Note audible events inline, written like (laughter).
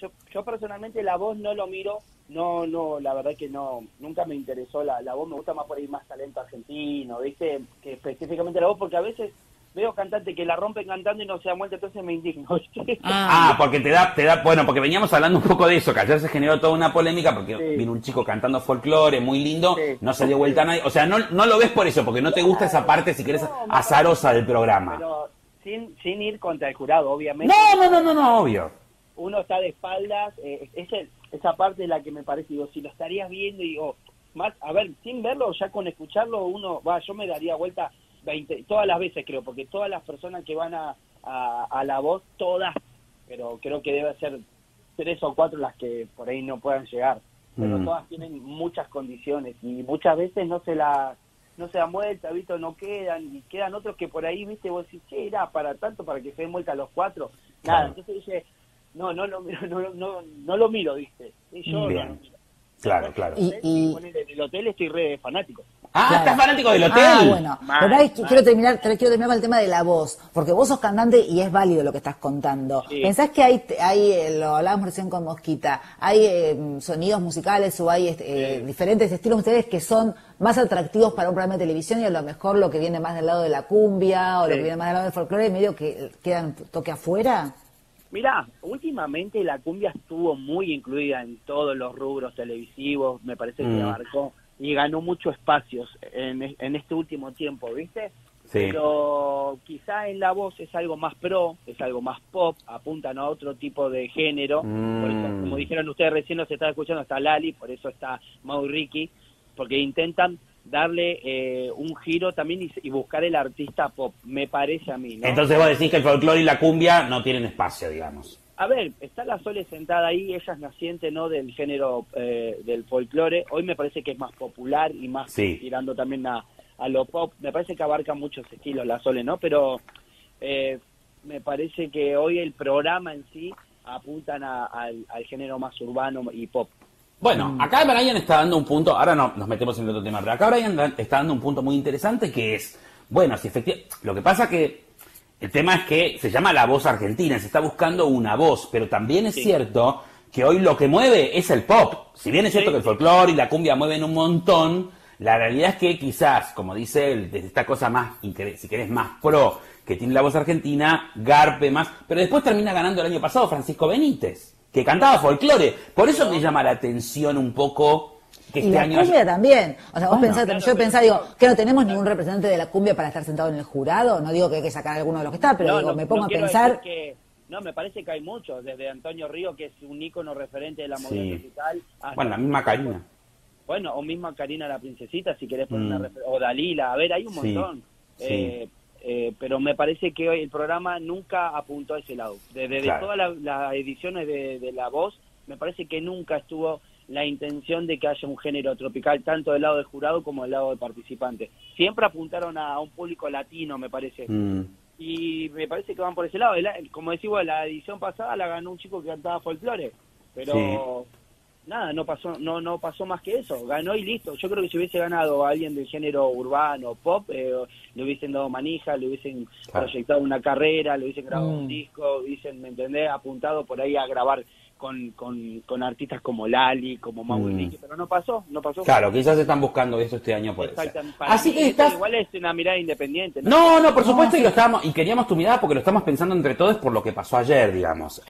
yo, yo personalmente la voz no lo miro, no, no, la verdad que no, nunca me interesó la, la voz, me gusta más por ahí más talento argentino, ¿viste? Que específicamente la voz, porque a veces veo cantantes que la rompen cantando y no se dan vuelta, entonces me indigno. (laughs) ¿viste? Ah, porque te da, te da, bueno, porque veníamos hablando un poco de eso, que ayer se generó toda una polémica porque Sí. vino un chico cantando folclore muy lindo, Sí. no se dio vuelta a nadie, o sea, no, no lo ves por eso, porque no te gusta esa parte, si querés, No, azarosa del programa. Pero sin, sin ir contra el jurado, obviamente. No, no, no, no, no, obvio. Uno está de espaldas, eh, es el- esa parte es la que me parece, digo, si lo estarías viendo, digo, más, a ver, sin verlo, ya con escucharlo, uno, va, yo me daría vuelta 20, todas las veces creo, porque todas las personas que van a, a, a la voz, todas, pero creo que debe ser tres o cuatro las que por ahí no puedan llegar, pero Mm. todas tienen muchas condiciones y muchas veces no se las no se dan vuelta, ¿viste? No quedan, y quedan otros que por ahí, ¿viste? Vos decís, che, era para tanto, para que se den vuelta los cuatro. Nada, Claro. entonces dije, no, no, lo miro, (laughs) no, no, no lo miro, ¿viste? Y yo Bien. no lo miro. Claro, claro. Y- y- ponele, en el hotel estoy re fanático. Ah, Claro. ¿estás fanático del hotel? Ah, bueno. Mal, Pero ahí mal. quiero terminar, te- quiero terminar con el tema de la voz, porque vos sos cantante y es válido lo que estás contando. Sí. ¿Pensás que hay, hay eh, lo hablábamos recién con Mosquita, hay eh, sonidos musicales o hay este, eh, diferentes estilos de ustedes que son más atractivos para un programa de televisión y a lo mejor lo que viene más del lado de la cumbia o lo que viene más del lado del folclore medio que quedan un toque afuera? Mirá, últimamente la cumbia estuvo muy incluida en todos los rubros televisivos, me parece que Mm. abarcó y ganó muchos espacios en, en este último tiempo, ¿viste? Sí. Pero quizá en la voz es algo más pro, es algo más pop, apuntan a otro tipo de género. Mm. Por eso, como dijeron ustedes recién, nos estaba escuchando, está Lali, por eso está Mau Ricky, porque intentan darle eh, un giro también y, y buscar el artista pop, me parece a mí, ¿no? Entonces vos decís que el folclore y la cumbia no tienen espacio, digamos. A ver, está la Sole sentada ahí, ella es naciente no del género eh, del folclore, hoy me parece que es más popular y más Sí. tirando también a, a lo pop, me parece que abarca muchos estilos la Sole, ¿no? Pero eh, me parece que hoy el programa en sí apuntan a- al, al género más urbano y pop. Bueno, acá Brian está dando un punto, ahora no nos metemos en el otro tema, pero acá Brian está dando un punto muy interesante que es, bueno, si efectivamente, lo que pasa que el tema es que se llama la voz argentina, se está buscando una voz, pero también es Sí. cierto que hoy lo que mueve es el pop. Si bien es cierto Sí. que el folclore y la cumbia mueven un montón, la realidad es que quizás, como dice él, desde esta cosa más, si querés, más pro que tiene la voz argentina, garpe más, pero después termina ganando el año pasado Francisco Benítez, que cantaba folclore. Por eso me llama la atención un poco que Y este la año... haya- cumbia también. O sea, vos Bueno, pensás, claro, yo pensaba, digo, que no tenemos ningún representante de la cumbia para estar sentado en el jurado. No digo que hay que sacar a alguno de los que está, pero No, digo, no, me pongo no a pensar. decir que- no, me parece que hay muchos, desde Antonio Río, que es un ícono referente de la Sí. movida musical, hasta- Bueno, la misma Karina. Bueno, o misma Karina la Princesita, si querés poner Mm. una refer- o Dalila, a ver, hay un Sí, montón. sí. Eh, eh, pero me parece que hoy el programa nunca apuntó a ese lado. Desde Claro. todas la- las ediciones de, de La Voz, me parece que nunca estuvo la intención de que haya un género tropical, tanto del lado del jurado como del lado del participante. Siempre apuntaron a, un público latino, me parece. Mm. Y me parece que van por ese lado. El- como decimos, la edición pasada la ganó un chico que cantaba folclore. Pero nada, no pasó no no pasó más que eso. Ganó y listo. Yo creo que si hubiese ganado a alguien del género urbano, pop, eh, le hubiesen dado manija, le hubiesen Claro. proyectado una carrera, le hubiesen grabado Mm. un disco, hubiesen, ¿me entendés? Apuntado por ahí a grabar con, con, con artistas como Lali, como Mau Mm. Pero no pasó, no pasó. Claro, quizás están buscando eso este año. Para Así que estás... Igual es una mirada independiente. No, no, por supuesto, y lo estábamos, y queríamos tu mirada porque lo estamos pensando entre todos por lo que pasó ayer, digamos.